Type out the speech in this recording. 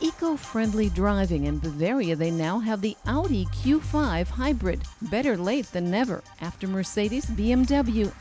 eco-friendly driving in Bavaria, they now have the Audi Q5 hybrid. Better late than never. After Mercedes, BMW,